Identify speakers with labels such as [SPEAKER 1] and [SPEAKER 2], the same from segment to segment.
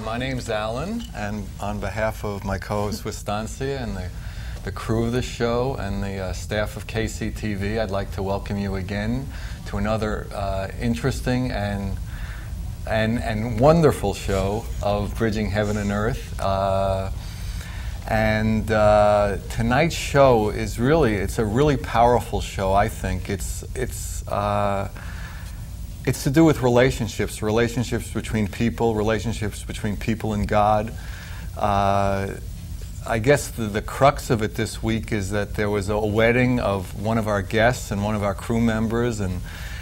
[SPEAKER 1] Uh, my name's Alan, and on behalf of my co-host Wistancia and the, the crew of the show and the uh, staff of KCTV, I'd like to welcome you again to another uh, interesting and and and wonderful show of Bridging Heaven and Earth. Uh, and uh, tonight's show is really it's a really powerful show. I think it's it's uh, it's to do with relationships, relationships between people, relationships between people and God. Uh, I guess the, the crux of it this week is that there was a wedding of one of our guests and one of our crew members, and,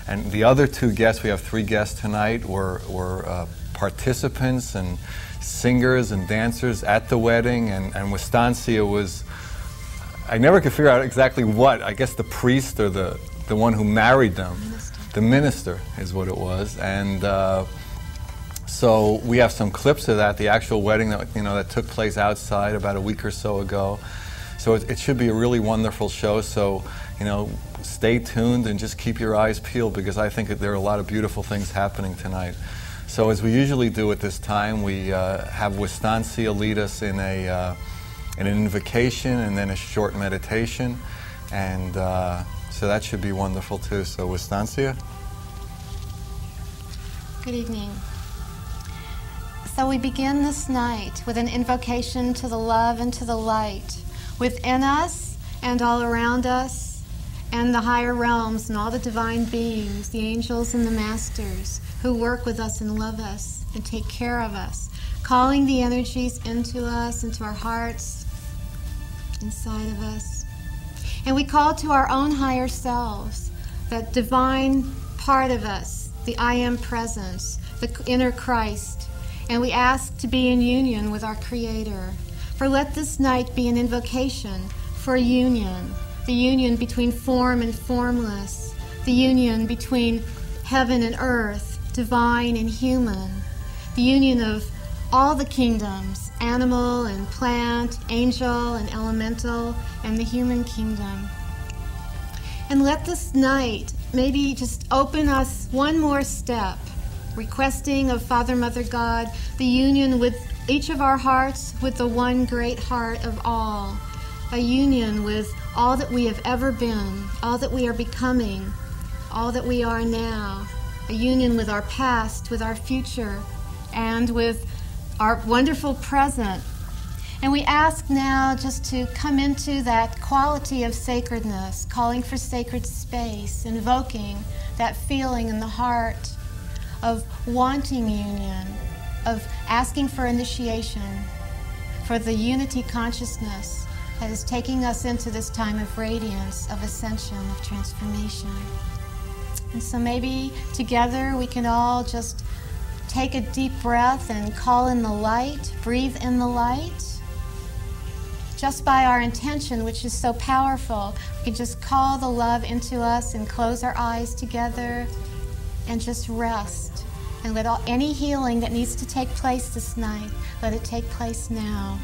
[SPEAKER 1] and the other two guests, we have three guests tonight, were, were uh, participants and singers and dancers at the wedding, and, and Wistancia was, I never could figure out exactly what, I guess the priest or the, the one who married them the minister is what it was, and uh, so we have some clips of that. The actual wedding that you know that took place outside about a week or so ago. So it, it should be a really wonderful show. So you know, stay tuned and just keep your eyes peeled because I think that there are a lot of beautiful things happening tonight. So as we usually do at this time, we uh, have Wistancia lead us in a uh, in an invocation and then a short meditation, and. So that should be wonderful too. So, Wistancia?
[SPEAKER 2] Good evening. So, we begin this night with an invocation to the love and to the light within us and all around us, and the higher realms and all the divine beings, the angels and the masters who work with us and love us and take care of us, calling the energies into us, into our hearts, inside of us. And we call to our own higher selves, that divine part of us, the I am presence, the inner Christ, and we ask to be in union with our Creator. For let this night be an invocation for union, the union between form and formless, the union between heaven and earth, divine and human, the union of all the kingdoms animal and plant, angel and elemental, and the human kingdom. And let this night maybe just open us one more step, requesting of Father, Mother, God the union with each of our hearts with the one great heart of all, a union with all that we have ever been, all that we are becoming, all that we are now, a union with our past, with our future, and with our wonderful present. And we ask now just to come into that quality of sacredness, calling for sacred space, invoking that feeling in the heart of wanting union, of asking for initiation, for the unity consciousness that is taking us into this time of radiance, of ascension, of transformation. And so maybe together we can all just Take a deep breath and call in the light, breathe in the light. Just by our intention, which is so powerful, we can just call the love into us and close our eyes together and just rest. And let all, any healing that needs to take place this night, let it take place now.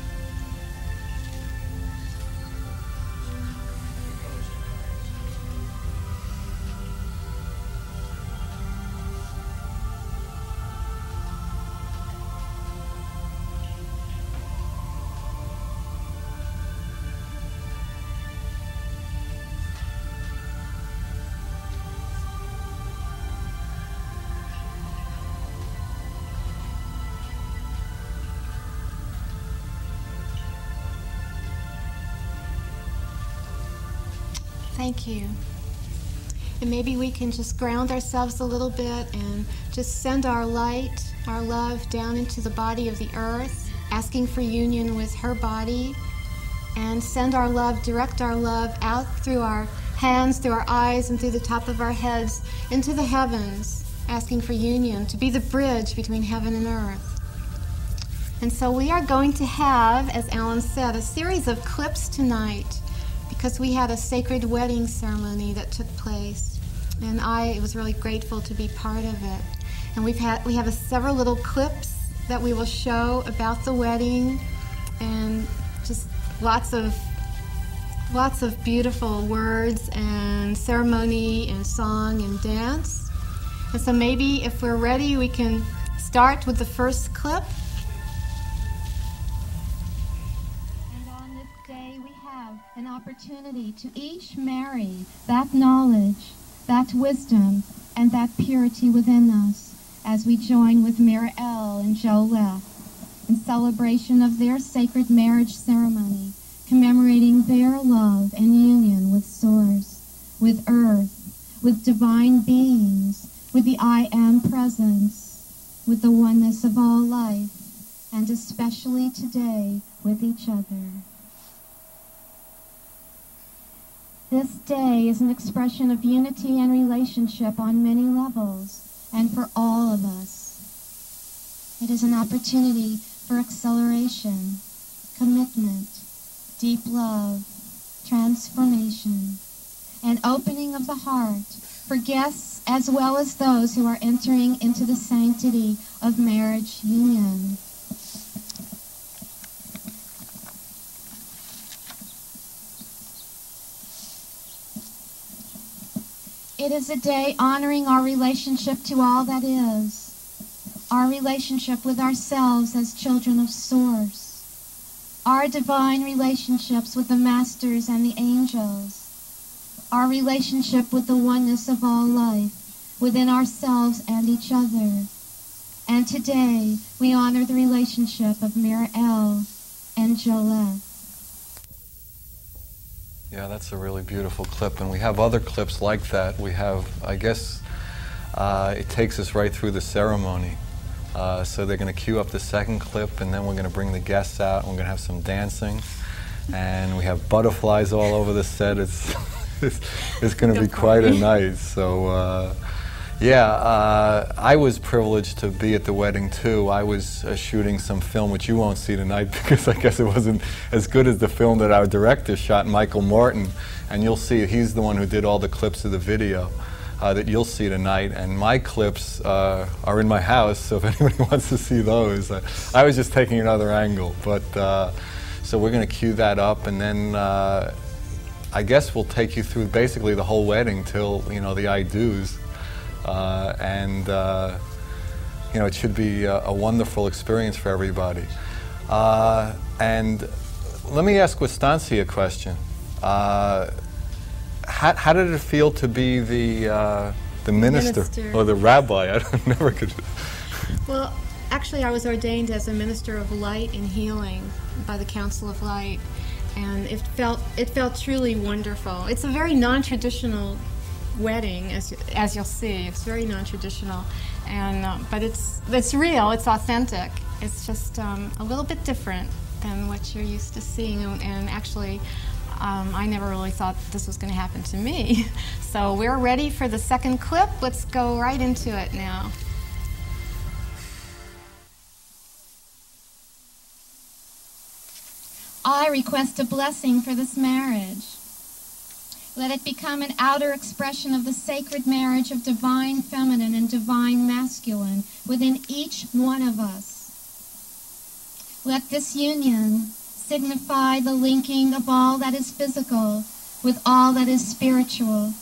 [SPEAKER 2] Thank you. And maybe we can just ground ourselves a little bit and just send our light, our love down into the body of the earth, asking for union with her body, and send our love, direct our love out through our hands, through our eyes, and through the top of our heads into the heavens, asking for union, to be the bridge between heaven and earth. And so we are going to have, as Alan said, a series of clips tonight because we had a sacred wedding ceremony that took place, and I was really grateful to be part of it. And we've had we have several little clips that we will show about the wedding, and just lots of lots of beautiful words and ceremony and song and dance. And so maybe if we're ready, we can start with the first clip.
[SPEAKER 3] Opportunity to each marry that knowledge, that wisdom, and that purity within us as we join with Mira El and Joleth in celebration of their sacred marriage ceremony, commemorating their love and union with Source, with Earth, with divine beings, with the I Am presence, with the oneness of all life, and especially today with each other. This day is an expression of unity and relationship on many levels and for all of us. It is an opportunity for acceleration, commitment, deep love, transformation, and opening of the heart for guests as well as those who are entering into the sanctity of marriage union. It is a day honoring our relationship to all that is, our relationship with ourselves as children of Source, our divine relationships with the masters and the angels, our relationship with the oneness of all life within ourselves and each other. And today we honor the relationship of Mira El and Joleth.
[SPEAKER 1] Yeah, that's a really beautiful clip, and we have other clips like that. We have, I guess, uh, it takes us right through the ceremony. Uh, so they're going to cue up the second clip, and then we're going to bring the guests out, and we're going to have some dancing, and we have butterflies all over the set. It's it's, it's going to be quite a night. So. Uh, yeah, uh, I was privileged to be at the wedding too. I was uh, shooting some film, which you won't see tonight because I guess it wasn't as good as the film that our director shot, Michael Martin. And you'll see he's the one who did all the clips of the video uh, that you'll see tonight. And my clips uh, are in my house, so if anybody wants to see those, uh, I was just taking another angle. But uh, so we're going to cue that up, and then. I guess we'll take you through basically the whole wedding till you know the I do's. Uh, and uh, you know it should be a, a wonderful experience for everybody. Uh, and let me ask Wistancia a question. Uh, how, how, did it feel to be the uh, the minister,
[SPEAKER 2] minister,
[SPEAKER 1] or the rabbi? I never could.
[SPEAKER 2] Well, actually, I was ordained as a minister of light and healing by the Council of Light, and it felt it felt truly wonderful. It's a very non-traditional wedding, as as you'll see. It's very non-traditional, and uh, but it's it's real. It's authentic. It's just um, a little bit different than what you're used to seeing, and, and actually. Um, I never really thought this was going to happen to me. So we're ready for the second clip. Let's go right into it now.
[SPEAKER 3] I request a blessing for this marriage. Let it become an outer expression of the sacred marriage of divine feminine and divine masculine within each one of us. Let this union signify the linking of all that is physical with all that is spiritual,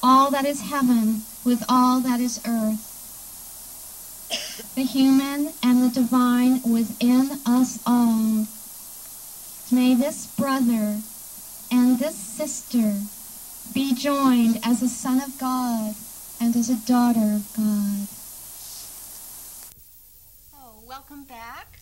[SPEAKER 3] all that is heaven with all that is earth, the human and the divine within us all. May this brother and this sister be joined as a son of God and as a daughter of God.
[SPEAKER 2] So, welcome back.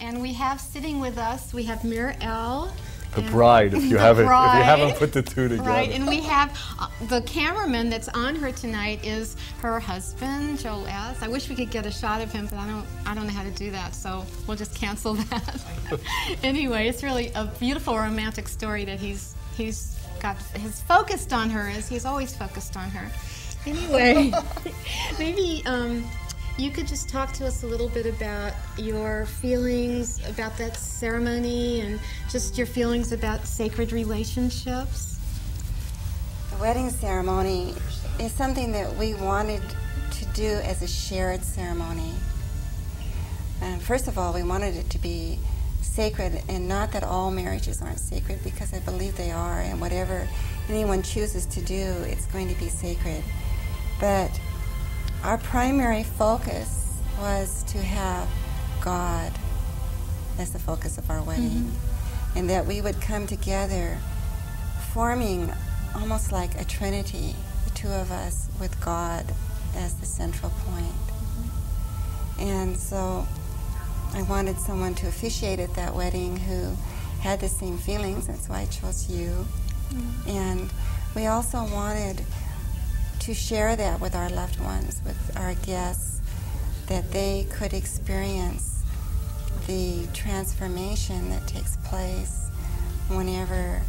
[SPEAKER 2] And we have sitting with us, we have Mira El.
[SPEAKER 1] The bride, if you haven't, if you haven't put the two together.
[SPEAKER 2] Right, and we have uh, the cameraman that's on her tonight is her husband, Joleth. I wish we could get a shot of him, but I don't, I don't know how to do that, so we'll just cancel that. anyway, it's really a beautiful romantic story that he's he's got has focused on her as he's always focused on her. Anyway, maybe um, you could just talk to us a little bit about your feelings about that ceremony and just your feelings about sacred relationships.
[SPEAKER 4] The wedding ceremony is something that we wanted to do as a shared ceremony. And first of all, we wanted it to be sacred, and not that all marriages aren't sacred, because I believe they are, and whatever anyone chooses to do, it's going to be sacred. But our primary focus was to have God as the focus of our mm-hmm. wedding, and that we would come together, forming almost like a trinity, the two of us with God as the central point. Mm-hmm. And so I wanted someone to officiate at that wedding who had the same feelings, that's why I chose you. Mm-hmm. And we also wanted to share that with our loved ones, with our guests, that they could experience the transformation that takes place whenever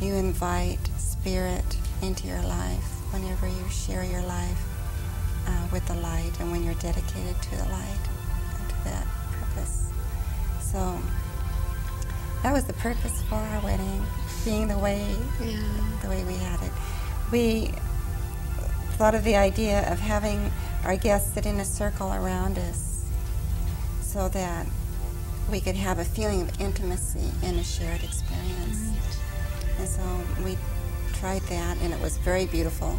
[SPEAKER 4] you invite spirit into your life, whenever you share your life uh, with the light, and when you're dedicated to the light and to that purpose. So that was the purpose for our wedding, being the way
[SPEAKER 2] Yeah.
[SPEAKER 4] the way we had it. We thought of the idea of having our guests sit in a circle around us so that we could have a feeling of intimacy in a shared experience. Right. And so we tried that, and it was very beautiful.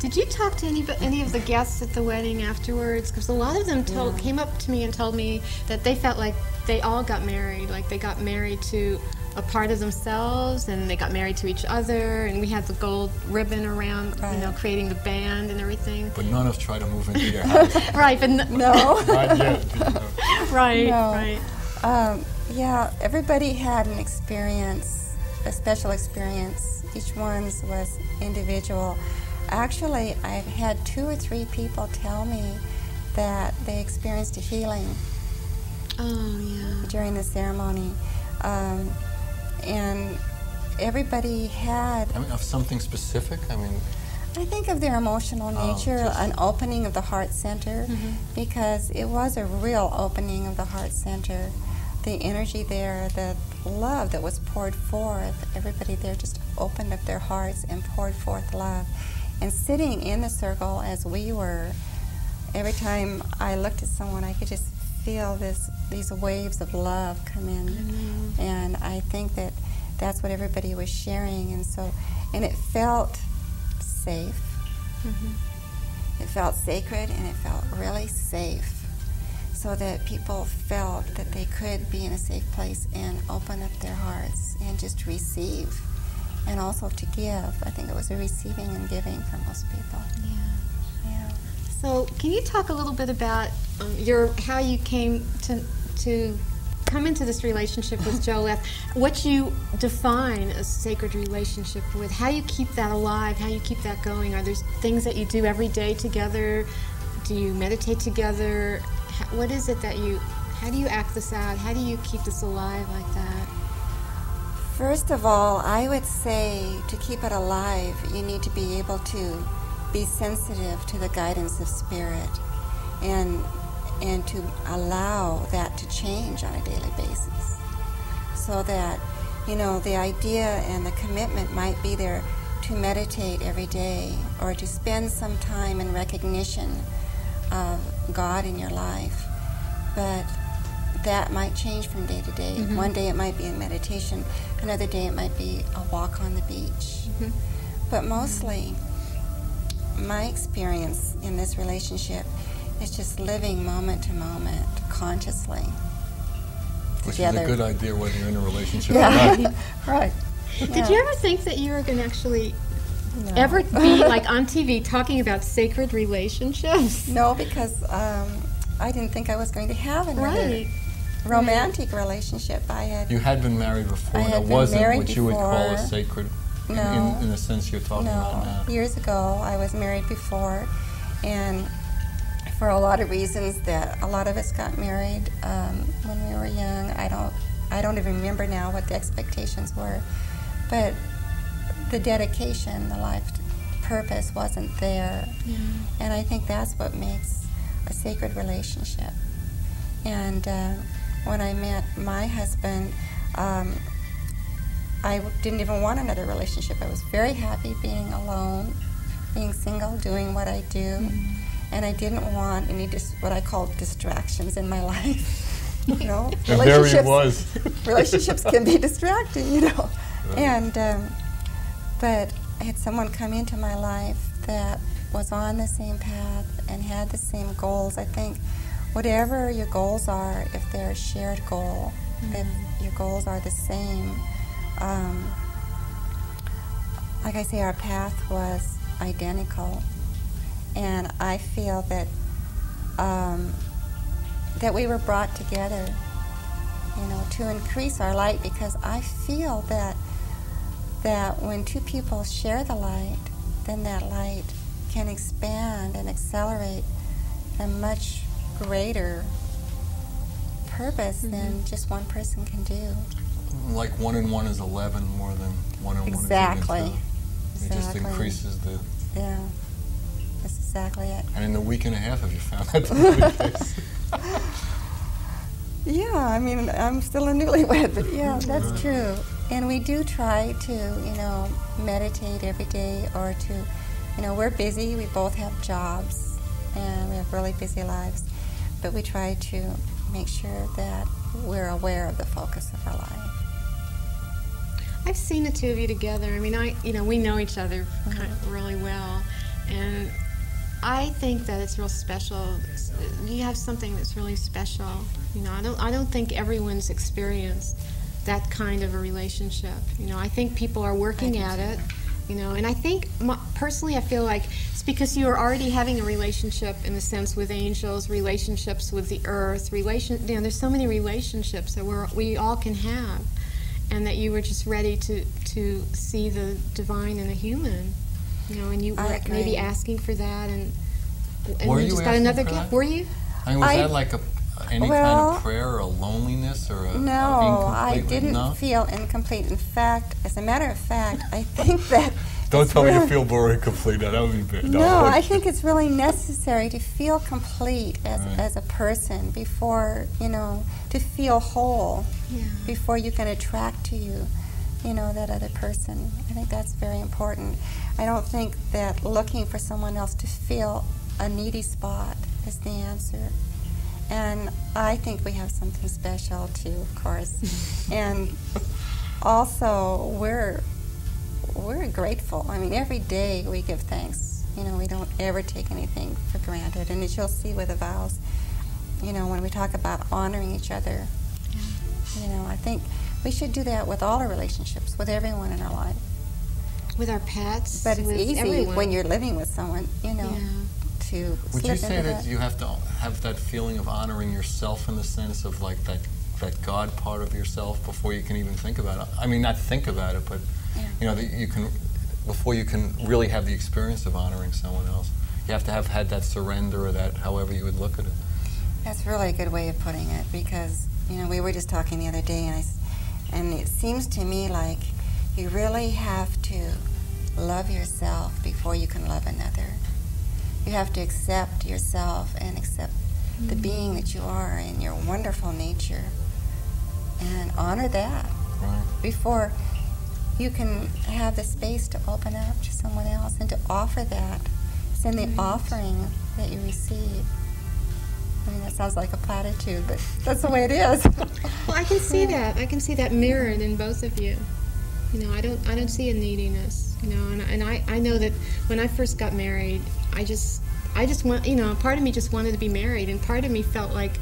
[SPEAKER 2] Did you talk to any any of the guests at the wedding afterwards? Because a lot of them told, came up to me and told me that they felt like they all got married, like they got married to a part of themselves, and they got married to each other. And we had the gold ribbon around, you know, creating the band and everything.
[SPEAKER 1] But none of us try to move into your house.
[SPEAKER 2] right, but n-
[SPEAKER 4] No.
[SPEAKER 1] Not yet. you know.
[SPEAKER 2] right,
[SPEAKER 4] No.
[SPEAKER 2] right.
[SPEAKER 4] Um, yeah, everybody had an experience, a special experience. Each one's was individual. Actually, I've had two or three people tell me that they experienced a healing
[SPEAKER 2] Oh yeah.
[SPEAKER 4] during the ceremony. Um, and everybody had,
[SPEAKER 1] I mean, of something specific? I mean,
[SPEAKER 4] I think of their emotional
[SPEAKER 1] Oh,
[SPEAKER 4] nature,
[SPEAKER 1] just-
[SPEAKER 4] an opening of the heart center, mm-hmm. because it was a real opening of the heart center. The energy there, the love that was poured forth, everybody there just opened up their hearts and poured forth love. And sitting in the circle as we were, every time I looked at someone, I could just feel this these waves of love come in, mm-hmm. and I think that that's what everybody was sharing, and so and it felt safe. Mm-hmm. It felt sacred, and it felt really safe, so that people felt that they could be in a safe place and open up their hearts and just receive, and also to give. I think it was a receiving and giving for most people. Yeah.
[SPEAKER 2] So, can you talk a little bit about um, your how you came to to come into this relationship with Joleth? What you define a sacred relationship with? How you keep that alive? How you keep that going? Are there things that you do every day together? Do you meditate together? How, what is it that you? How do you act this out? How do you keep this alive like that?
[SPEAKER 4] First of all, I would say to keep it alive, you need to be able to be sensitive to the guidance of spirit and and to allow that to change on a daily basis. So that, you know, the idea and the commitment might be there to meditate every day or to spend some time in recognition of God in your life. But that might change from day to day. Mm-hmm. One day it might be in meditation, another day it might be a walk on the beach. Mm-hmm. But mostly, my experience in this relationship is just living moment to moment, consciously.
[SPEAKER 1] which
[SPEAKER 4] Together.
[SPEAKER 1] is a good idea whether you're in a relationship or not.
[SPEAKER 4] right.
[SPEAKER 2] Did you ever think that you were going to actually
[SPEAKER 4] No.
[SPEAKER 2] ever be like on TV talking about sacred relationships?
[SPEAKER 4] No, because um, I didn't think I was going to have another
[SPEAKER 2] Right.
[SPEAKER 4] romantic relationship. I had
[SPEAKER 1] You had been married before,
[SPEAKER 4] I
[SPEAKER 1] and
[SPEAKER 4] had
[SPEAKER 1] it
[SPEAKER 4] been
[SPEAKER 1] wasn't
[SPEAKER 4] married
[SPEAKER 1] what you would call a
[SPEAKER 4] before.
[SPEAKER 1] sacred, in-
[SPEAKER 4] No.
[SPEAKER 1] in, in the sense you're talking about
[SPEAKER 4] No,
[SPEAKER 1] now.
[SPEAKER 4] years ago I was married before, and for a lot of reasons that a lot of us got married um, when we were young. I don't, I don't even remember now what the expectations were, but the dedication, the life purpose wasn't there, and I think that's what makes a sacred relationship. And uh, when I met my husband. Um, I didn't even want another relationship. I was very happy being alone, being single, doing what I do, and I didn't want any dis- what I call distractions in my life. You know,
[SPEAKER 1] And there he was.
[SPEAKER 4] relationships can be distracting, you know. And um, but I had someone come into my life that was on the same path and had the same goals. I think whatever your goals are, if they're a shared goal, mm-hmm. if your goals are the same, um, like I say, our path was identical, and I feel that um, that we were brought together, you know, to increase our light because I feel that that when two people share the light, then that light can expand and accelerate a much greater purpose mm-hmm. than just one person can do.
[SPEAKER 1] Like one and one is eleven more than one and
[SPEAKER 4] exactly.
[SPEAKER 1] one is exactly. It just increases the.
[SPEAKER 4] Yeah, that's exactly it.
[SPEAKER 1] And in a week and a half, have you found that to be the case?
[SPEAKER 4] yeah, I mean, I'm still a newlywed, but yeah, that's true. And we do try to, you know, meditate every day or to, you know, we're busy. We both have jobs and we have really busy lives, but we try to make sure that we're aware of the focus of our life.
[SPEAKER 2] I've seen the two of you together. I mean, I, you know, we know each other mm-hmm. kind of really well, and I think that it's real special. You have something that's really special. You know, I don't, I don't think everyone's experienced that kind of a relationship. You know, I think people are working at it. You know, and I think personally, I feel like it's because you are already having a relationship in a sense with angels, relationships with the earth, relation. You know, there's so many relationships that we're, we all can have, and that you were just ready to to see the divine in a human. You know, and you were maybe asking for that, and and
[SPEAKER 1] were
[SPEAKER 2] you
[SPEAKER 1] just
[SPEAKER 2] got another
[SPEAKER 1] gift.
[SPEAKER 2] That? Were you?
[SPEAKER 1] I mean, was I, that like a any well, kind of prayer or a loneliness or a
[SPEAKER 4] no uh, i didn't
[SPEAKER 1] no?
[SPEAKER 4] feel incomplete. In fact as a matter of fact i think that
[SPEAKER 1] don't tell really, me you feel more incomplete. That would be bad.
[SPEAKER 4] No, no i think it's really necessary to feel complete as, right. as a person before you know to feel whole yeah. before you can attract to you you know that other person. I think that's very important. I don't think that looking for someone else to fill a needy spot is the answer and I think we have something special too, of course. and also, we're we're grateful. I mean, every day we give thanks. You know, we don't ever take anything for granted. And as you'll see with the vows, you know, when we talk about honoring each other, yeah. you know, I think we should do that with all our relationships, with everyone in our life.
[SPEAKER 2] With our pets.
[SPEAKER 4] But it's easy
[SPEAKER 2] everyone.
[SPEAKER 4] when you're living with someone, you know. Yeah to
[SPEAKER 1] Would you say that,
[SPEAKER 4] that,
[SPEAKER 1] you have to have that feeling of honoring yourself in the sense of like that that God part of yourself before you can even think about it? I mean, not think about it, but yeah. you know, that you can before you can really have the experience of honoring someone else. You have to have had that surrender or that, however you would look at it.
[SPEAKER 4] That's really a good way of putting it because you know we were just talking the other day, and I, and it seems to me like you really have to love yourself before you can love another you have to accept yourself and accept mm-hmm. the being that you are and your wonderful nature and honor that
[SPEAKER 1] right.
[SPEAKER 4] before you can have the space to open up to someone else and to offer that. It's in the right. offering that you receive. I mean, that sounds like a platitude, but that's the way it is.
[SPEAKER 2] well, I can see that. I can see that mirrored in both of you. You know, I don't, I don't see a neediness. You know, and, and I, I know that when I first got married, I just I just want you know part of me just wanted to be married and part of me felt like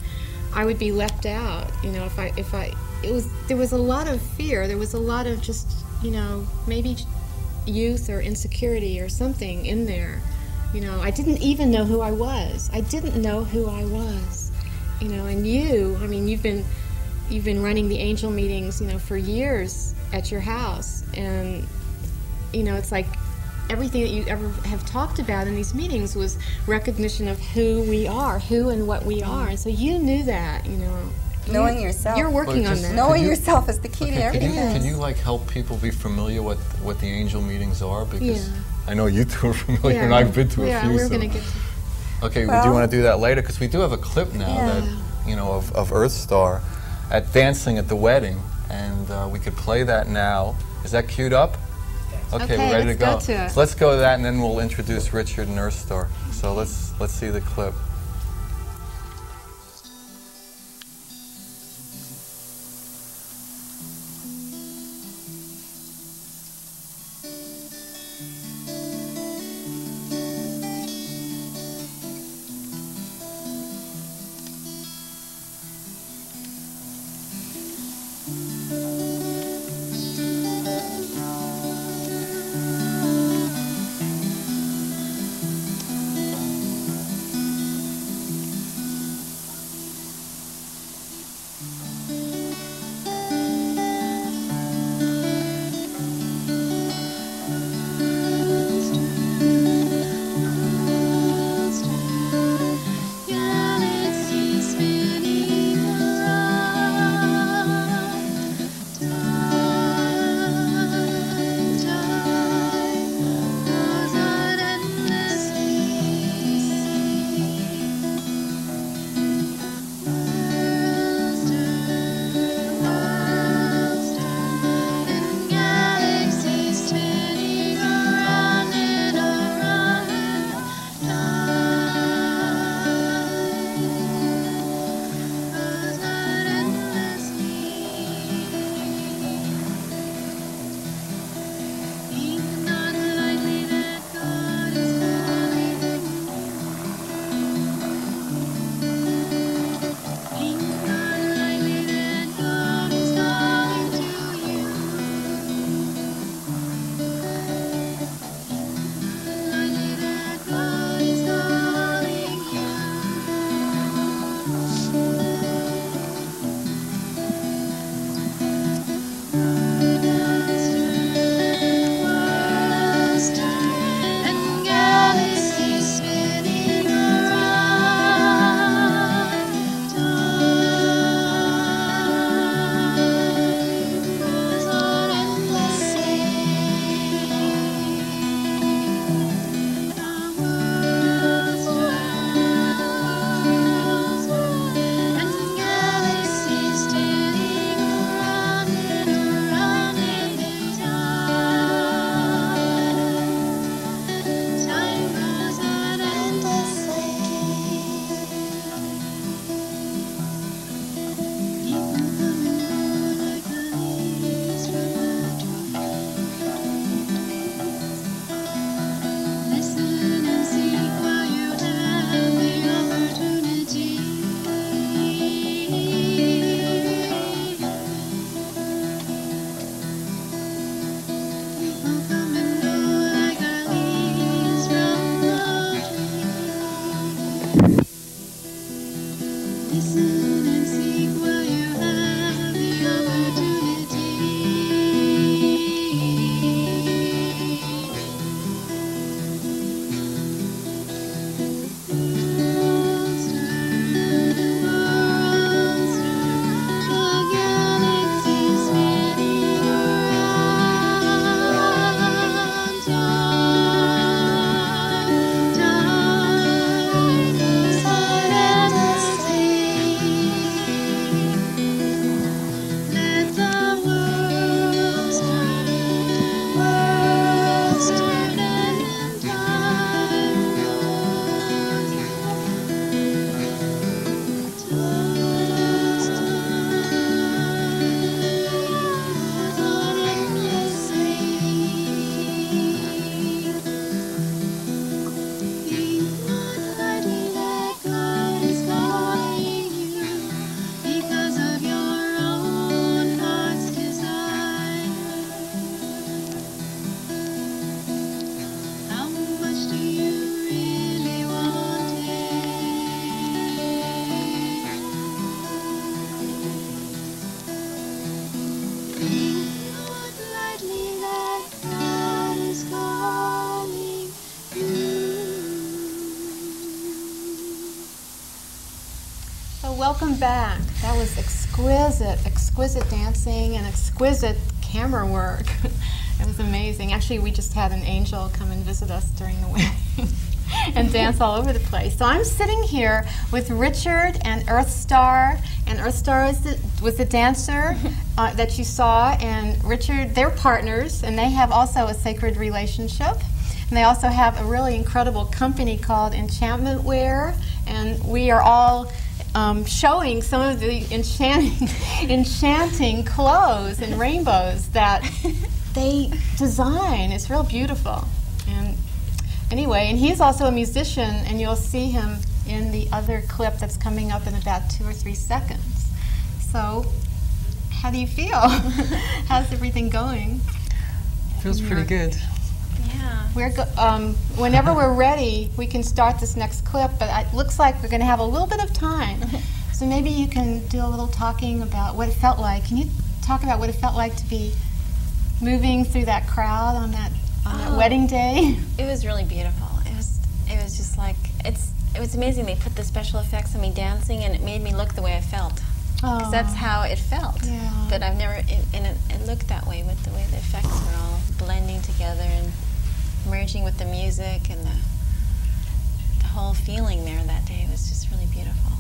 [SPEAKER 2] I would be left out you know if I if I it was there was a lot of fear. There was a lot of just you know maybe youth or insecurity or something in there. You know I didn't even know who I was. I didn't know who I was. You know and you I mean you've been you've been running the angel meetings you know for years at your house. And you know it's like everything that you ever have talked about in these meetings was recognition of who we are, who and what we are. And so you knew that, you know.
[SPEAKER 4] Knowing yourself.
[SPEAKER 2] You're working on that.
[SPEAKER 4] Knowing you, yourself is the key
[SPEAKER 1] okay,
[SPEAKER 4] to everything.
[SPEAKER 1] Can you, can you like help people be familiar with what the angel meetings are? Because yeah. I know you two are familiar, yeah. and I've been to
[SPEAKER 2] yeah,
[SPEAKER 1] a few.
[SPEAKER 2] Yeah, we're so. going to get. To
[SPEAKER 1] okay, well, do you want to do that later? Because we do have a clip now that you know of, of Earthstar at dancing at the wedding, and uh, we could play that now. Is that queued up? Okay,
[SPEAKER 2] okay
[SPEAKER 1] we're ready
[SPEAKER 2] to go.
[SPEAKER 1] go
[SPEAKER 2] to
[SPEAKER 1] so let's go to that, and then we'll introduce Richard Earth So let's let's see the clip.
[SPEAKER 2] Back. That was exquisite, exquisite dancing and exquisite camera work. it was amazing. Actually, we just had an angel come and visit us during the wedding and dance all over the place. So I'm sitting here with Richard and Earthstar, and Earthstar is the, was the dancer uh, that you saw, and Richard, they're partners, and they have also a sacred relationship. And they also have a really incredible company called Enchantment Wear, and we are all um, showing some of the enchanting, enchanting clothes and rainbows that they design. It's real beautiful. And anyway, and he's also a musician, and you'll see him in the other clip that's coming up in about two or three seconds. So, how do you feel? How's everything going?
[SPEAKER 5] Feels pretty good.
[SPEAKER 2] We're go- um, whenever we're ready, we can start this next clip, but it looks like we're going to have a little bit of time. So maybe you can do a little talking about what it felt like. Can you talk about what it felt like to be moving through that crowd on that on that
[SPEAKER 6] Oh.
[SPEAKER 2] wedding day?
[SPEAKER 6] It was really beautiful. It was it was just like it's it was amazing. They put the special effects on me dancing, and it made me look the way I felt. Because that's how it felt.
[SPEAKER 2] Yeah.
[SPEAKER 6] But I've never it, and it, it looked that way with the way the effects were all blending together and merging with the music and the the whole feeling there that day was just really beautiful.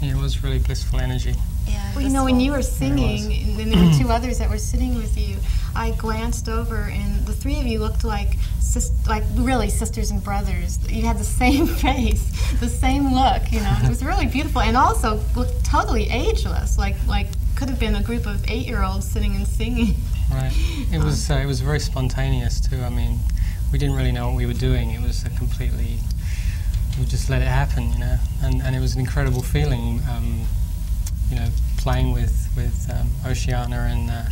[SPEAKER 5] Yeah, it was really blissful energy.
[SPEAKER 6] Yeah.
[SPEAKER 2] Well, you know, when you were singing, and then there were two others that were sitting with you, I glanced over, and the three of you looked like, sis- like really sisters and brothers. You had the same face, the same look. You know, it was really beautiful, and also looked totally ageless. Like, like could have been a group of eight-year-olds sitting and singing.
[SPEAKER 5] Right. It was uh, it was very spontaneous too. I mean, we didn't really know what we were doing. It was a completely we just let it happen, you know. And and it was an incredible feeling, um, you know, playing with with um, Oceana and uh,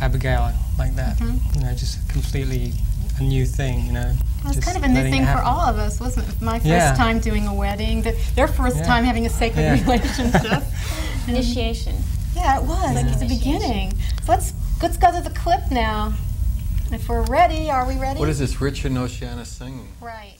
[SPEAKER 5] Abigail like that.
[SPEAKER 2] Mhm.
[SPEAKER 5] You know, just completely a new thing, you know.
[SPEAKER 2] It was
[SPEAKER 5] just
[SPEAKER 2] kind of a new thing for all of us, wasn't it? My first
[SPEAKER 5] Yeah.
[SPEAKER 2] time doing a wedding, the, their first
[SPEAKER 5] Yeah.
[SPEAKER 2] time having a sacred
[SPEAKER 5] Yeah.
[SPEAKER 2] relationship.
[SPEAKER 6] Initiation.
[SPEAKER 2] Yeah, it was.
[SPEAKER 5] Like
[SPEAKER 2] It was the beginning. So let's let's go to the clip now. If we're ready, are we ready?
[SPEAKER 1] What is this Richard and Oceana singing?
[SPEAKER 2] Right.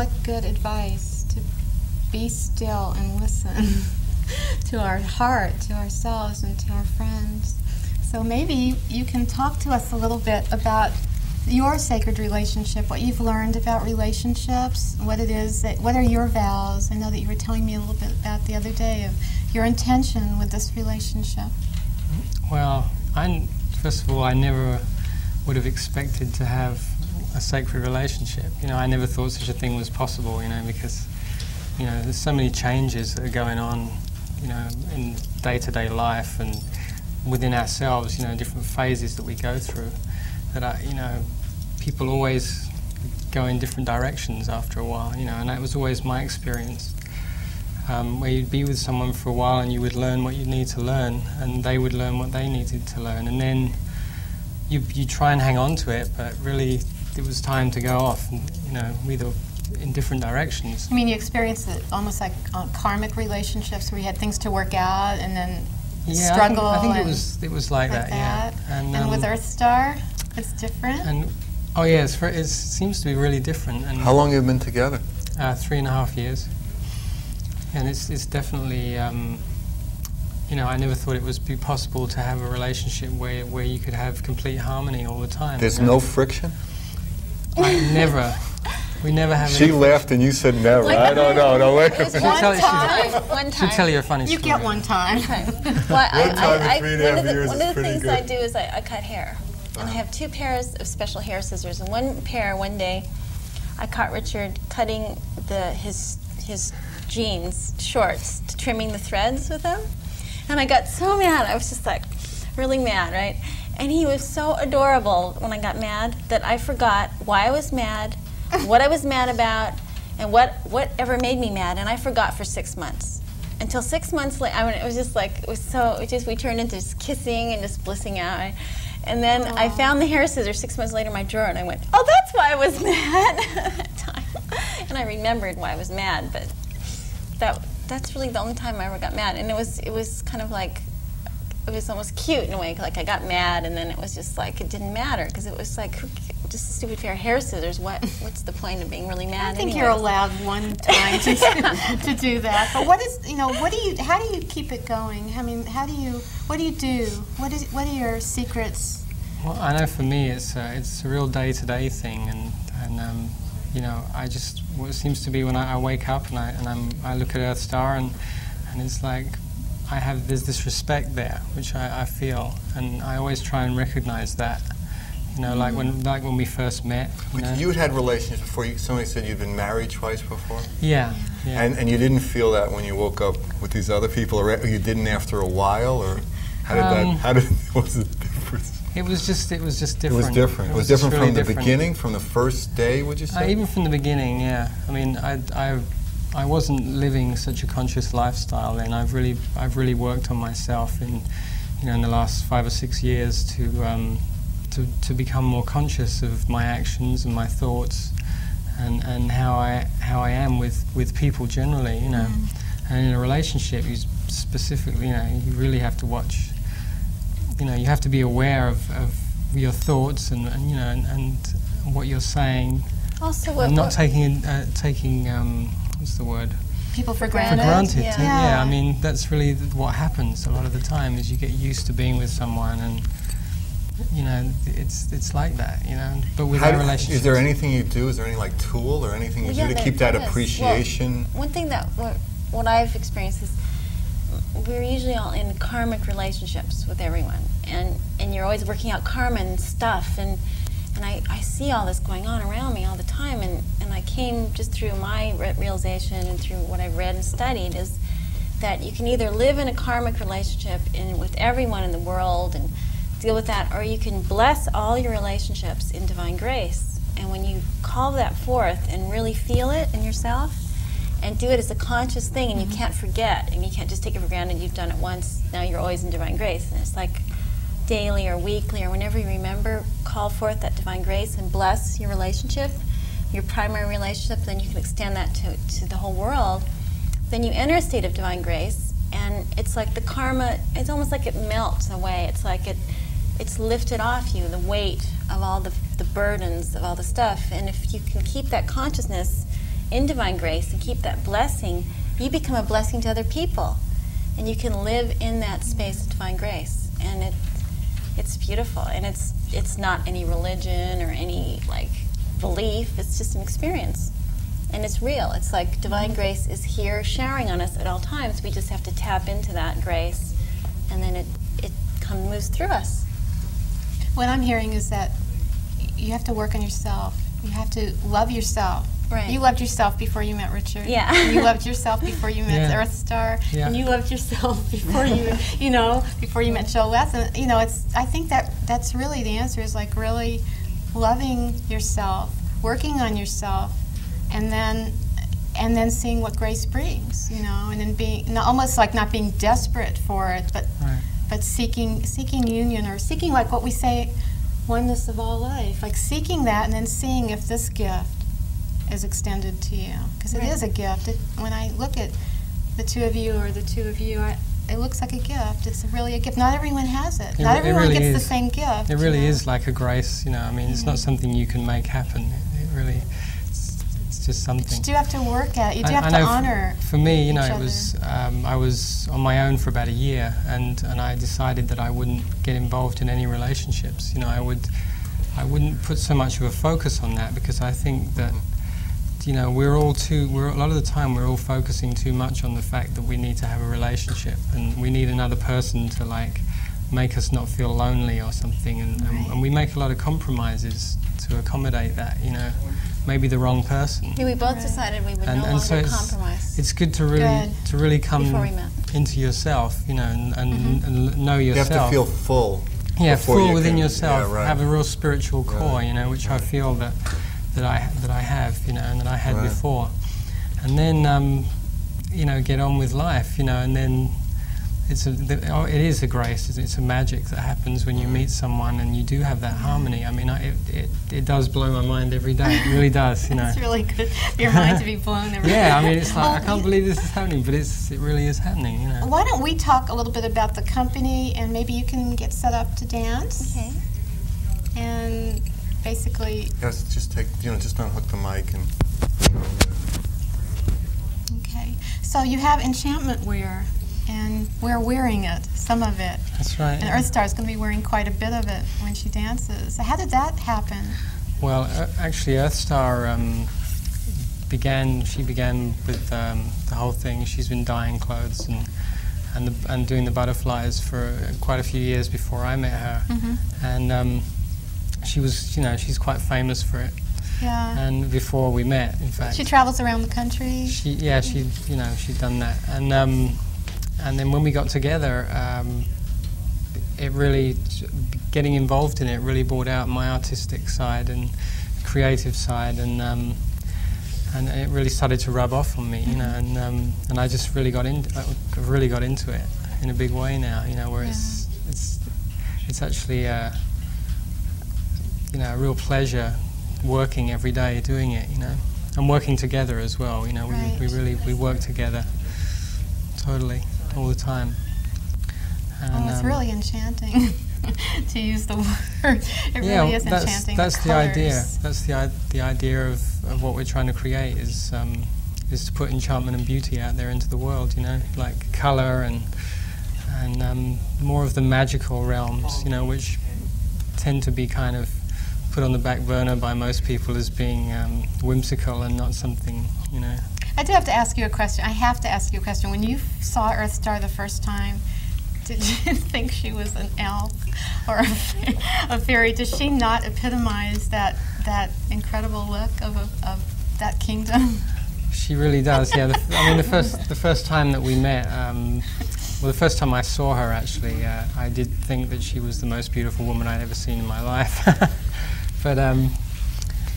[SPEAKER 2] What good advice to be still and listen to our heart, to ourselves, and to our friends. So maybe you can talk to us a little bit about your sacred relationship, what you've learned about relationships, what it is that, what are your vows? I know that you were telling me a little bit about the other day of your intention with this relationship.
[SPEAKER 5] Well, I first of all, I never would have expected to have sacred relationship. You know, I never thought such a thing was possible. You know, because you know there's so many changes that are going on. You know, in day-to-day life and within ourselves. You know, different phases that we go through. That I, you know, people always go in different directions after a while. You know, and that was always my experience um, where you'd be with someone for a while and you would learn what you need to learn, and they would learn what they needed to learn, and then you you try and hang on to it, but really it was time to go off, and, you know, either in different directions.
[SPEAKER 2] I mean, you experienced it almost like uh, karmic relationships where you had things to work out and then
[SPEAKER 5] Yeah, I think,
[SPEAKER 2] struggle.
[SPEAKER 5] I think it was it was like,
[SPEAKER 2] like
[SPEAKER 5] that,
[SPEAKER 2] that.
[SPEAKER 5] yeah. And,
[SPEAKER 2] And with
[SPEAKER 5] um,
[SPEAKER 2] Earth Star, it's different.
[SPEAKER 5] and oh yeah, it's it seems to be really different. And
[SPEAKER 1] How long have you been together?
[SPEAKER 5] Uh, three and a half years. And it's, it's definitely, um, you know, I never thought it was be possible to have a relationship where, where you could have complete harmony all the time.
[SPEAKER 1] There's
[SPEAKER 5] you know?
[SPEAKER 1] no friction?
[SPEAKER 5] Like, never. We never have
[SPEAKER 1] She
[SPEAKER 5] any.
[SPEAKER 1] laughed and you said never. I don't know. No, wait.
[SPEAKER 6] It
[SPEAKER 5] She'll
[SPEAKER 6] one
[SPEAKER 5] tell, she'll,
[SPEAKER 6] time.
[SPEAKER 5] She'll tell you a funny
[SPEAKER 2] You
[SPEAKER 5] story.
[SPEAKER 2] You get one time.
[SPEAKER 6] Well, I,
[SPEAKER 1] One time in
[SPEAKER 6] I, I,
[SPEAKER 1] three and a
[SPEAKER 6] one
[SPEAKER 1] half
[SPEAKER 6] of the,
[SPEAKER 1] years
[SPEAKER 6] one of the things
[SPEAKER 1] good.
[SPEAKER 6] I do is I, I cut hair, and I ah. have two pairs of special hair scissors. And one pair, one day, I caught Richard cutting the his his jeans shorts, trimming the threads with them, and I got so mad. I was just like, really mad, right? And he was so adorable when I got mad that I forgot why I was mad, what I was mad about, and what whatever made me mad, and I forgot for six months until six months later, I mean, it was just like it was so. It just we turned into just kissing and just blissing out. And then I found the hair scissors six months later in my drawer, and I went, "Oh, that's why I was mad at that time." And I remembered why I was mad, but that that's really the only time I ever got mad, and it was it was kind of like it was almost cute in a way. Like I got mad, and then it was just like it didn't matter because it was like just a stupid pair of hair scissors. What what's the point of being really mad?
[SPEAKER 2] I think
[SPEAKER 6] anyways?
[SPEAKER 2] you're allowed one time to, to do that. But what is, you know, what do you, how do you keep it going? I mean, how do you, what do you do? What is, what are your secrets?
[SPEAKER 5] Well, I know for me, it's a, it's a real day-to-day thing, and and um, you know, I just what it seems to be when I, I wake up and I and I'm, I look at Earthstar and and it's like I have there's this respect there, which I, I feel, and I always try and recognize that. You know, like when like when we first met. You know?
[SPEAKER 1] You had had relations before. You, somebody said you'd been married twice before,
[SPEAKER 5] yeah, yeah.
[SPEAKER 1] and and you didn't feel that when you woke up with these other people, or you didn't after a while, or how did
[SPEAKER 5] Um,
[SPEAKER 1] that? How did what was the difference?
[SPEAKER 5] it was just it was just different.
[SPEAKER 1] It was different. It was
[SPEAKER 5] just
[SPEAKER 1] different
[SPEAKER 5] really
[SPEAKER 1] from the
[SPEAKER 5] different.
[SPEAKER 1] beginning, from the first day. Would you
[SPEAKER 5] Uh,
[SPEAKER 1] say?
[SPEAKER 5] even from the beginning, yeah. I mean, I, I, I wasn't living such a conscious lifestyle then. I've really, I've really worked on myself in, you know, in the last five or six years to, um, to, to become more conscious of my actions and my thoughts, and, and how I, how I am with, with people generally, you know. And in a relationship, you specifically, you know, you really have to watch. You know, you have to be aware of, of your thoughts and, and you know, and, and what you're saying
[SPEAKER 6] also what,
[SPEAKER 5] and not taking uh, taking um, what's the word
[SPEAKER 2] People for granted.
[SPEAKER 5] for
[SPEAKER 2] granted?
[SPEAKER 5] granted.
[SPEAKER 6] yeah.
[SPEAKER 5] yeah.
[SPEAKER 2] Yeah.
[SPEAKER 5] I mean that's really th- what happens a lot of the time is you get used to being with someone and you know it's it's like that you know. But with
[SPEAKER 1] How
[SPEAKER 5] our relationship,
[SPEAKER 1] is there anything you do? Is there any like tool or anything you
[SPEAKER 6] Well,
[SPEAKER 1] do
[SPEAKER 6] yeah,
[SPEAKER 1] to
[SPEAKER 6] there-
[SPEAKER 1] keep that
[SPEAKER 6] there is. Well,
[SPEAKER 1] appreciation?
[SPEAKER 6] One thing that what, what I've experienced is we're usually all in karmic relationships with everyone, and and you're always working out karma and stuff, and and I, I see all this going on around me all the time, and and I came just through my re- realization and through what I've read and studied is that you can either live in a karmic relationship in with everyone in the world and deal with that, or you can bless all your relationships in divine grace. And when you call that forth and really feel it in yourself, and do it as a conscious thing, and you mm-hmm. can't forget, and you can't just take it for granted. You've done it once, now you're always in divine grace, and it's like daily or weekly or whenever you remember, call forth that divine grace and bless your relationship, your primary relationship. Then you can extend that to to the whole world then you enter a state of divine grace and it's like the karma it's almost like it melts away it's like it it's lifted off you the weight of all the, the burdens of all the stuff. And if you can keep that consciousness in divine grace and keep that blessing, you become a blessing to other people. And you can live in that space of divine grace. And it, it's beautiful. And it's, it's not any religion or any like belief, it's just an experience. And it's real. It's like divine grace is here showering on us at all times. We just have to tap into that grace and then it, it comes moves through us.
[SPEAKER 2] What I'm hearing is that you have to work on yourself. You have to love yourself.
[SPEAKER 6] Right.
[SPEAKER 2] You loved yourself before you met Richard.
[SPEAKER 6] Yeah.
[SPEAKER 2] And you loved yourself before you met
[SPEAKER 5] Yeah.
[SPEAKER 2] Earthstar.
[SPEAKER 5] Yeah.
[SPEAKER 2] And you loved yourself before you, you know, before you met Joleth. And you know, it's. I think that that's really the answer. Is like really loving yourself, working on yourself, and then and then seeing what grace brings. You know, and then being no, almost like not being desperate for it, but
[SPEAKER 5] Right.
[SPEAKER 2] but seeking seeking union or seeking like what we say oneness of all life like seeking that and then seeing if this gift is extended to you because it
[SPEAKER 6] Right.
[SPEAKER 2] is a gift it, when i look at the two of you or the two of you I, it looks like a gift it's really a gift not everyone has it,
[SPEAKER 5] It
[SPEAKER 2] not
[SPEAKER 5] re- it
[SPEAKER 2] everyone
[SPEAKER 5] really
[SPEAKER 2] gets the same gift
[SPEAKER 5] It
[SPEAKER 2] you
[SPEAKER 5] really
[SPEAKER 2] know?
[SPEAKER 5] is like a grace, you know. I mean, it's not something you can make happen. It, it really, it's, it's just
[SPEAKER 2] But
[SPEAKER 5] something.
[SPEAKER 2] you do have to work at you do
[SPEAKER 5] I-
[SPEAKER 2] have
[SPEAKER 5] I
[SPEAKER 2] to
[SPEAKER 5] know f-
[SPEAKER 2] honor
[SPEAKER 5] For me, you know,
[SPEAKER 2] each
[SPEAKER 5] it was um, I was on my own for about a year, and, and I decided that I wouldn't get involved in any relationships. You know, I would I wouldn't put so much of a focus on that because I think that you know we're all too we're a lot of the time we're all focusing too much on the fact that we need to have a relationship and we need another person to like make us not feel lonely or something, and, and, and we make a lot of compromises to accommodate that. You know, maybe the wrong person.
[SPEAKER 6] Yeah, we both decided we would
[SPEAKER 5] And-
[SPEAKER 6] no
[SPEAKER 5] and
[SPEAKER 6] longer
[SPEAKER 5] so it's-
[SPEAKER 6] compromise
[SPEAKER 5] It's good to really
[SPEAKER 2] Good.
[SPEAKER 5] to really come
[SPEAKER 6] before we met.
[SPEAKER 5] into yourself, you know, and, and, mm-hmm. and know yourself.
[SPEAKER 7] You have to feel full.
[SPEAKER 5] yeah, full
[SPEAKER 7] you
[SPEAKER 5] within
[SPEAKER 7] can-
[SPEAKER 5] yourself.
[SPEAKER 7] yeah, right.
[SPEAKER 5] Have a real spiritual core,
[SPEAKER 7] Right.
[SPEAKER 5] you know, which I feel that that I that I have, you know, and that I had
[SPEAKER 7] Right.
[SPEAKER 5] before, and then um, you know get on with life, you know, and then. It's a, the, oh, it is a grace. It's, it's a magic that happens when you meet someone and you do have that harmony. I mean, I, it, it, it does blow my mind every day. It really does, you know.
[SPEAKER 2] it's really good your mind to be blown every
[SPEAKER 5] Yeah, I mean, it's like I can't believe this is happening, but it's it really is happening, you know.
[SPEAKER 2] why don't we talk a little bit about the company and maybe you can get set up to dance
[SPEAKER 6] Okay.
[SPEAKER 2] and basically
[SPEAKER 7] Yes, just take, you know, just unhook the mic and.
[SPEAKER 2] Okay, so you have enchantment wear, and we're wearing it, some of it.
[SPEAKER 5] That's right.
[SPEAKER 2] And Earthstar is going to be wearing quite a bit of it when she dances. How did that happen?
[SPEAKER 5] Well, uh, actually, Earthstar um, began. She began with um, the whole thing. She's been dyeing clothes and and, the, and doing the butterflies for uh, quite a few years before I met her. And um, she was, you know, she's quite famous for it.
[SPEAKER 2] Yeah.
[SPEAKER 5] And before we met, in fact,
[SPEAKER 2] She travels around the country.
[SPEAKER 5] She, yeah, she, you know, she'd done that, and um, and then when we got together, um, it really, getting involved in it really brought out my artistic side and creative side, and um, and it really started to rub off on me, you know, and um, and I just really got in, I really got into it in a big way now, you know, where it's it's it's actually uh, you know a real pleasure working every day doing it, you know, and working together as well. You know, we,
[SPEAKER 2] Right.
[SPEAKER 5] we really we work together totally all the time. And,
[SPEAKER 2] Oh, it's
[SPEAKER 5] um,
[SPEAKER 2] really enchanting to use the word. It
[SPEAKER 5] yeah,
[SPEAKER 2] really is
[SPEAKER 5] that's,
[SPEAKER 2] enchanting.
[SPEAKER 5] that's the
[SPEAKER 2] colours.
[SPEAKER 5] idea. That's the the idea of, of what we're trying to create is um, is to put enchantment and beauty out there into the world. You know, like color and and um, more of the magical realms. You know, which tend to be kind of put on the back burner by most people as being um, whimsical and not something. You know.
[SPEAKER 2] I do have to ask you a question. I have to ask you a question. When you saw Earthstar the first time, did you think she was an elf or a, a fairy? Does she not epitomize that that incredible look of, a, of that kingdom?
[SPEAKER 5] She really does. Yeah. The, I mean, the first the first time that we met, um, well, the first time I saw her, actually, uh, I did think that she was the most beautiful woman I'd ever seen in my life. but um,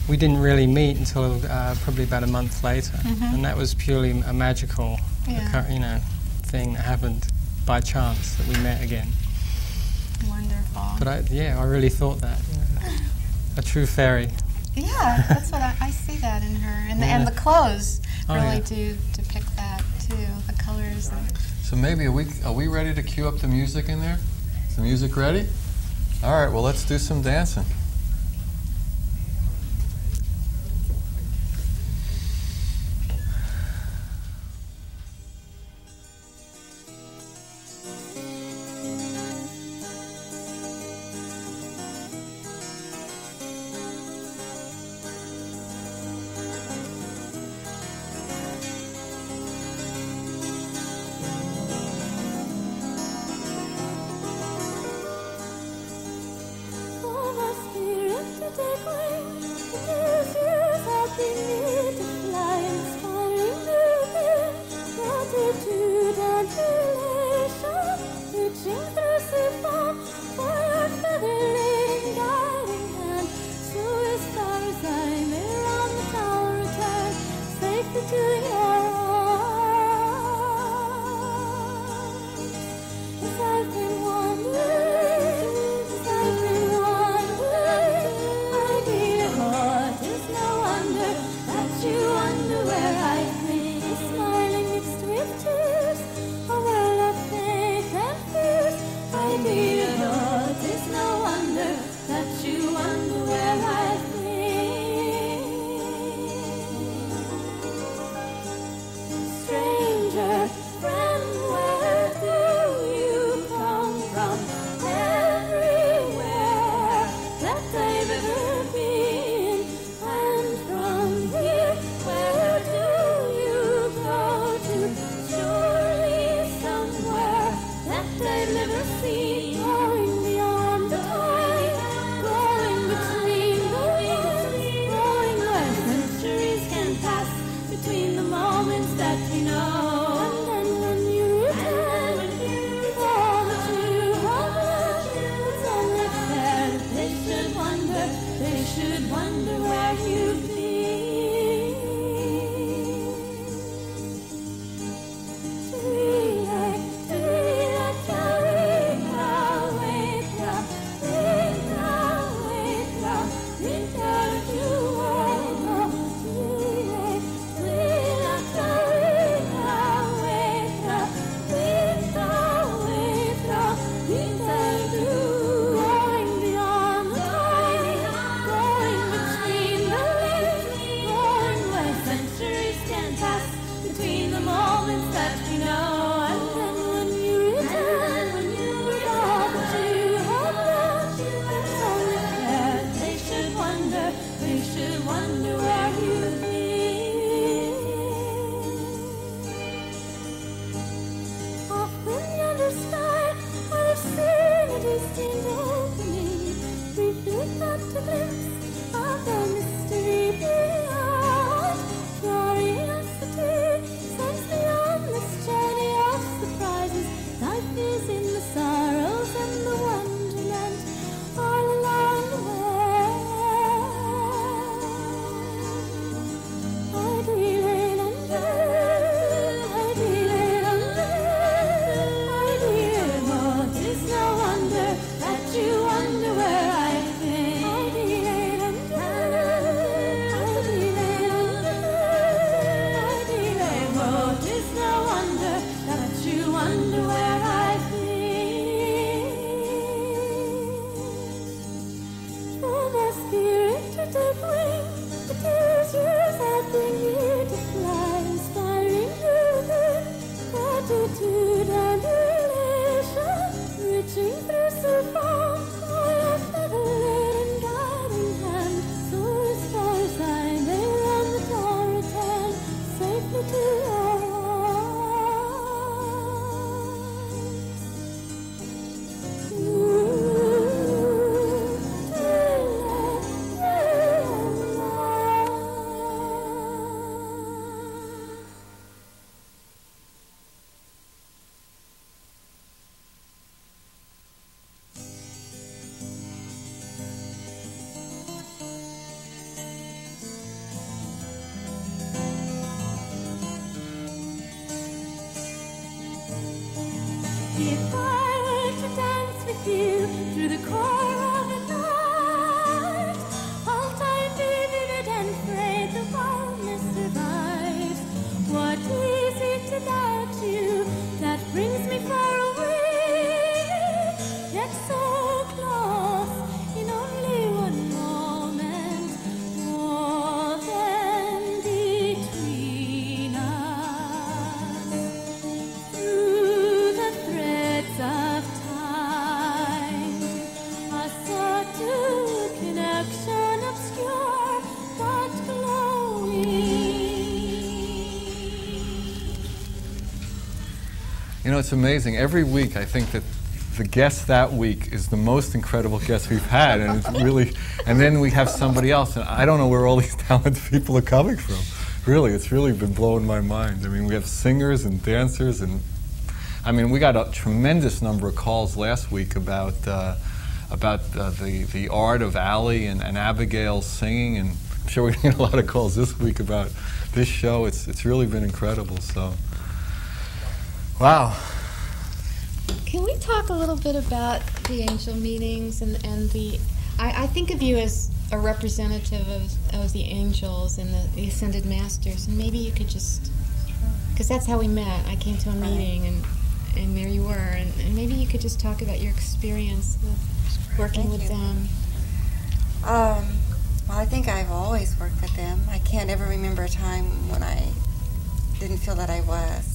[SPEAKER 5] we didn't really meet until uh, probably about a month later, and that was purely a magical,
[SPEAKER 2] Yeah.
[SPEAKER 5] occur- you know, thing that happened by chance that we met again.
[SPEAKER 2] Wonderful.
[SPEAKER 5] But I, yeah, I really thought that. yeah. A true fairy.
[SPEAKER 2] Yeah, that's what I, I see that in her, and the, and the clothes
[SPEAKER 5] Oh,
[SPEAKER 2] really
[SPEAKER 5] yeah.
[SPEAKER 2] do depict that too. The colors.
[SPEAKER 1] So maybe are we are we ready to cue up the music in there? Is the music ready? All right. Well, let's do some dancing. If I were to dance with you through the cold know, it's amazing. Every week, I think that the guest that week is the most incredible guest we've had, and it's really. And then we have somebody else, and I don't know where all these talented people are coming from. Really, it's really been blowing my mind. I mean, we have singers and dancers, and I mean, we got a tremendous number of calls last week about uh, about uh, the the art of Ali and, and Abigail singing, and I'm sure we're going to get a lot of calls this week about this show. It's it's really been incredible. So, wow.
[SPEAKER 2] Can we talk a little bit about the angel meetings and, and the? I, I think of you as a representative of, of the angels and the, the ascended masters, and maybe you could just, because that's how we met. I came to a meeting and and there you were, and, and maybe you could just talk about your experience with working
[SPEAKER 4] Thank
[SPEAKER 2] with
[SPEAKER 4] you.
[SPEAKER 2] them.
[SPEAKER 4] Um, well, I think I've always worked with them. I can't ever remember a time when I didn't feel that I was.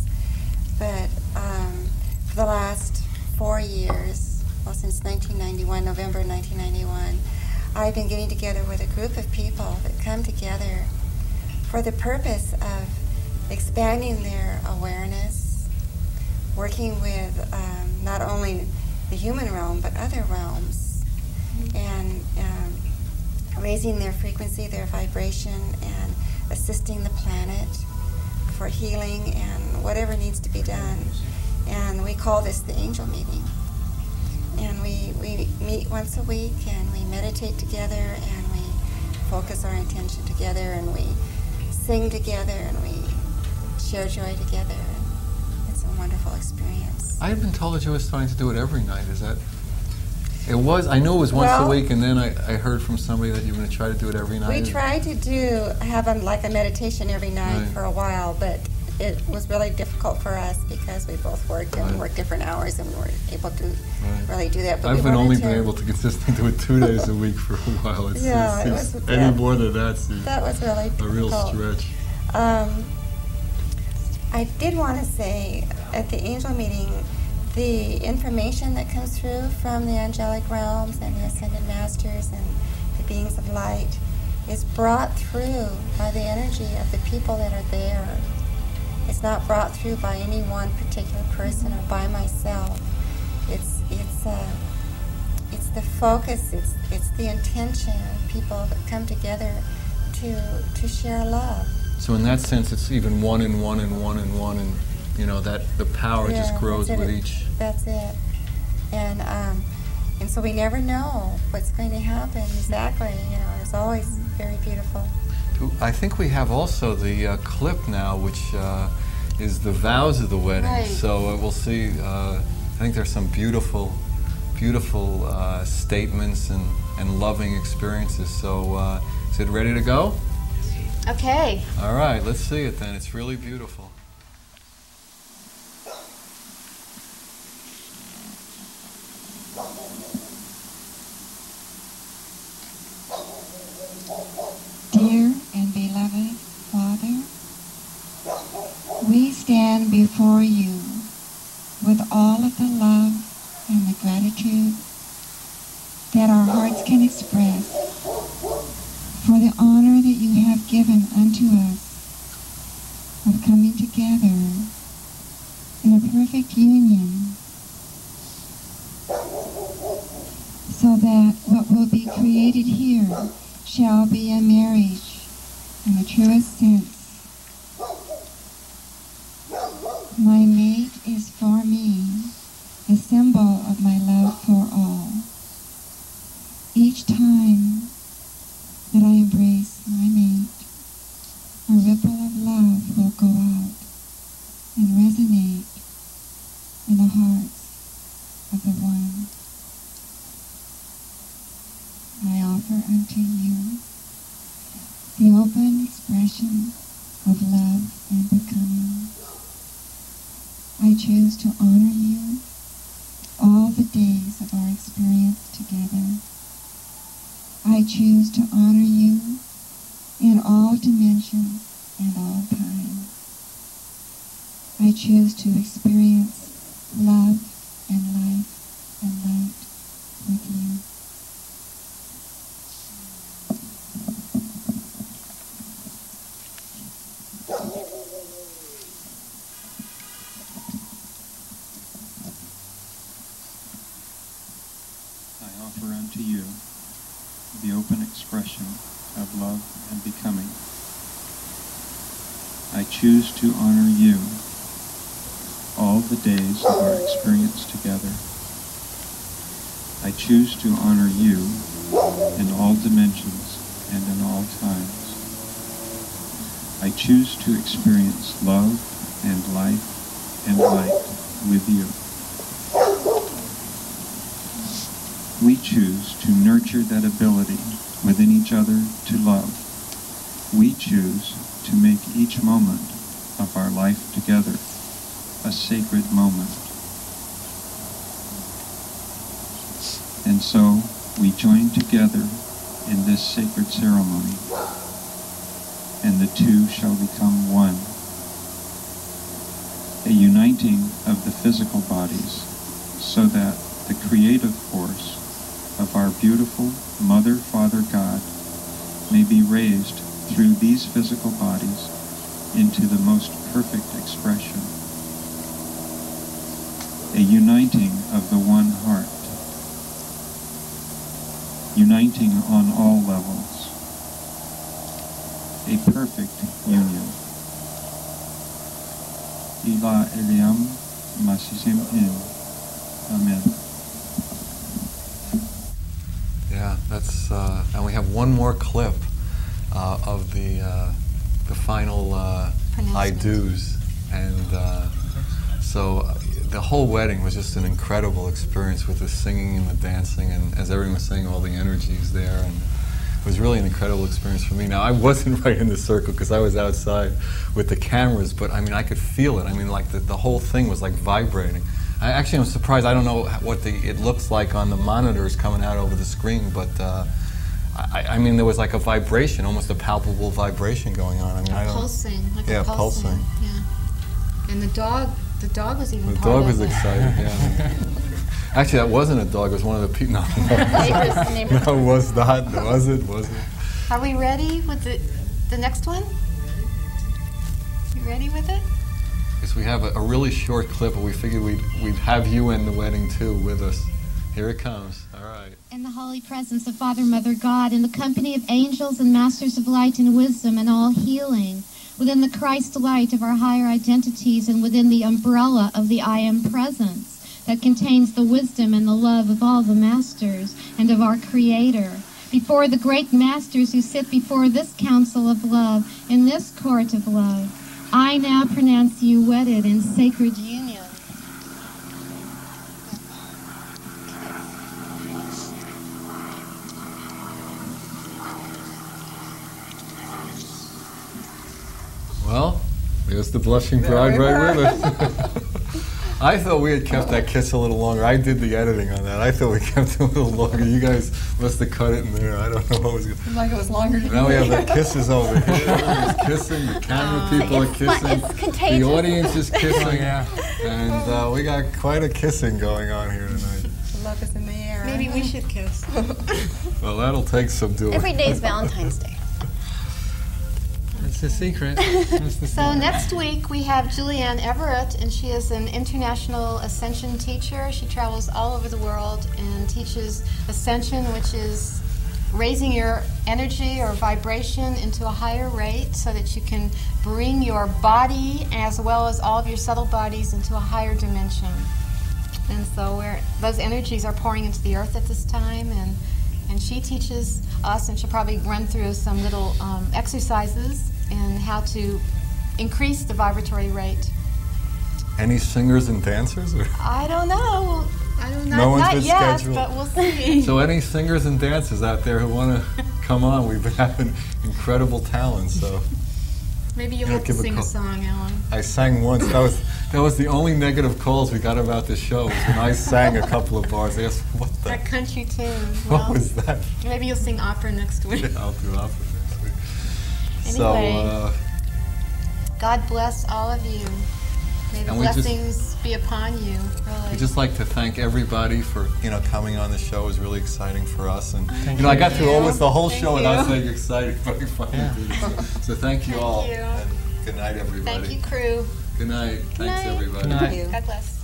[SPEAKER 4] But um, for the last four years, well, since 1991, November 1991, I've been getting together with a group of people that come together for the purpose of expanding their awareness, working with um, not only the human realm but other realms, and um, raising their frequency, their vibration, and assisting the planet for healing and whatever needs to be done. And we call this the angel meeting. And we, we meet once a week and we meditate together and we focus our intention together and we sing together and we share joy together. It's a wonderful experience.
[SPEAKER 1] I've been told that you were starting to do it every night. Is that? It was. I knew it was once a week, and then I, I heard from somebody that you were going to try to do it every night.
[SPEAKER 4] We tried to do have a, like a meditation every night
[SPEAKER 1] Right.
[SPEAKER 4] for a while, but it was really difficult for us because we both worked and
[SPEAKER 1] Right.
[SPEAKER 4] worked different hours and we weren't able to
[SPEAKER 1] Right.
[SPEAKER 4] really do that. But
[SPEAKER 1] I've been only
[SPEAKER 4] to,
[SPEAKER 1] been able to consistently do it two days a week for a while. It's,
[SPEAKER 4] Yeah,
[SPEAKER 1] it
[SPEAKER 4] it was-
[SPEAKER 1] any
[SPEAKER 4] yeah.
[SPEAKER 1] more than that seems
[SPEAKER 4] That was really
[SPEAKER 1] a real stretch.
[SPEAKER 4] Um, I did want to say at the angel meeting, the information that comes through from the angelic realms and the ascended masters and the beings of light is brought through by the energy of the people that are there. It's not brought through by any one particular person or by myself. It's it's uh, it's the focus. It's it's the intention of people that come together to to share love.
[SPEAKER 1] So in that sense, it's even one and one and one and one, and you know that the power just grows with each.
[SPEAKER 4] That's it. And um, and so we never know what's going to happen exactly. You know, it's always very beautiful.
[SPEAKER 1] I think we have also the uh, clip now, which uh, is the vows of the wedding.
[SPEAKER 2] Right.
[SPEAKER 1] So uh, we'll see. Uh, I think there's some beautiful, beautiful uh, statements and, and loving experiences. So uh, is it ready to go?
[SPEAKER 2] Okay.
[SPEAKER 1] All right, let's see it then. It's really beautiful.
[SPEAKER 8] Dear and beloved Father, we stand before you with all of the love and the gratitude that our hearts can express for the honor that you have given unto us of coming together in a perfect union so that what will be created here shall be a marriage in the truest sense. My mate is for me a symbol of my love for all. Each time that I embrace choose to experience love and life and light with you. I offer unto you the open expression of love and becoming. I choose to honor you the days of our experience together. I choose to honor you in all dimensions and
[SPEAKER 9] in all times. I choose to experience love and life and light with you. We choose to nurture that ability within each other to love. We choose to make each moment of our life together a sacred moment. And so we join together in this sacred ceremony, and the two shall become one. A uniting of the physical bodies so that the creative force of our beautiful Mother, Father, God may be raised through these physical bodies into the most perfect expression. A uniting of the one heart, uniting on all levels, a perfect union. Ila Eliam Masisim In. Amen.
[SPEAKER 1] Yeah, that's, uh, and we have one more clip uh, of the uh, the final uh, I do's, and uh, so uh, the whole wedding was just an incredible experience with the singing and the dancing, and as everyone was saying, all the energies there, and it was really an incredible experience for me. Now I wasn't right in the circle because I was outside with the cameras, but I mean I could feel it. I mean like the, the whole thing was like vibrating. I actually am surprised. I don't know what the it looks like on the monitors coming out over the screen, but uh, I, I mean there was like a vibration, almost a palpable vibration going on. I mean I don't.
[SPEAKER 2] Pulsing, like
[SPEAKER 1] Yeah,
[SPEAKER 2] a pulsing.
[SPEAKER 1] pulsing.
[SPEAKER 2] Yeah. And the dog, the dog was even
[SPEAKER 1] The
[SPEAKER 2] part
[SPEAKER 1] dog
[SPEAKER 2] of
[SPEAKER 1] was
[SPEAKER 2] it.
[SPEAKER 1] excited. Yeah. Actually, that wasn't a dog. It was one of the people. No,
[SPEAKER 6] Neighbors- neighbors.
[SPEAKER 1] no, it was not. Was it? Was it?
[SPEAKER 2] Are we ready with the the next one? You ready with it?
[SPEAKER 1] Because we have a, a really short clip, but we figured we'd we'd have you in the wedding too with us. Here it comes. All right.
[SPEAKER 3] In the holy presence of Father, Mother, God, in the company of angels and masters of light and wisdom and all healing, within the Christ light of our higher identities and within the umbrella of the I Am Presence that contains the wisdom and the love of all the masters and of our Creator. Before the great masters who sit before this council of love, in this court of love, I now pronounce you wedded in sacred union.
[SPEAKER 1] Well, there's the blushing bride right with us. I thought we had kept that kiss a little longer. I did the editing on that. I thought we kept it a little longer. You guys must have cut it in there. I don't know what was going.
[SPEAKER 10] Like it was longer.
[SPEAKER 1] Now we have the kisses over here. Everybody's kissing. The camera people are kissing.
[SPEAKER 6] it's contagious.
[SPEAKER 1] The audience is kissing.
[SPEAKER 5] Oh, yeah.
[SPEAKER 1] And uh, we got quite a kissing going on here tonight.
[SPEAKER 10] Love is in the air.
[SPEAKER 2] Maybe we should kiss.
[SPEAKER 1] Well, that'll take some doing.
[SPEAKER 6] Every day is Valentine's Day.
[SPEAKER 5] That's the secret. That's the
[SPEAKER 2] So
[SPEAKER 5] secret.
[SPEAKER 2] next week we have Julianne Everett, and she is an international ascension teacher. She travels all over the world and teaches ascension, which is raising your energy or vibration into a higher rate so that you can bring your body as well as all of your subtle bodies into a higher dimension. And so we're, those energies are pouring into the earth at this time, and, and she teaches us, and she'll probably run through some little um, exercises and how to increase the vibratory rate.
[SPEAKER 1] Any singers and dancers? Or?
[SPEAKER 2] I don't know. I don't know.
[SPEAKER 1] No one's
[SPEAKER 2] not
[SPEAKER 1] been
[SPEAKER 2] yet,
[SPEAKER 1] scheduled.
[SPEAKER 2] but we'll see.
[SPEAKER 1] So any singers and dancers out there who want to come on? We've been having incredible talent. So
[SPEAKER 2] Maybe you'll
[SPEAKER 1] you know,
[SPEAKER 2] have to
[SPEAKER 1] give a
[SPEAKER 2] sing a
[SPEAKER 1] call.
[SPEAKER 2] song, Alan.
[SPEAKER 1] I sang once. That was that was the only negative calls we got about the show. Was when I sang a couple of bars. I guess what the
[SPEAKER 2] That country tune.
[SPEAKER 1] what
[SPEAKER 2] Well,
[SPEAKER 1] was that?
[SPEAKER 2] maybe you'll sing opera next week.
[SPEAKER 1] I'll do opera next week. So uh,
[SPEAKER 2] God bless all of you. May the
[SPEAKER 1] And we just-
[SPEAKER 2] blessings be upon you. Really.
[SPEAKER 1] we just like to thank everybody for you know coming on the show. It was really exciting for us, and
[SPEAKER 5] Thank
[SPEAKER 1] you know I got through almost the whole
[SPEAKER 2] Thank
[SPEAKER 1] show without
[SPEAKER 2] you.
[SPEAKER 1] saying exciting. Very funny.
[SPEAKER 5] Yeah.
[SPEAKER 1] did. So, so thank you
[SPEAKER 2] Thank
[SPEAKER 1] all.
[SPEAKER 2] you.
[SPEAKER 1] And good night, everybody.
[SPEAKER 2] Thank you, crew.
[SPEAKER 1] Good night. Thanks,
[SPEAKER 2] night.
[SPEAKER 1] everybody.
[SPEAKER 5] Good night.
[SPEAKER 2] God bless.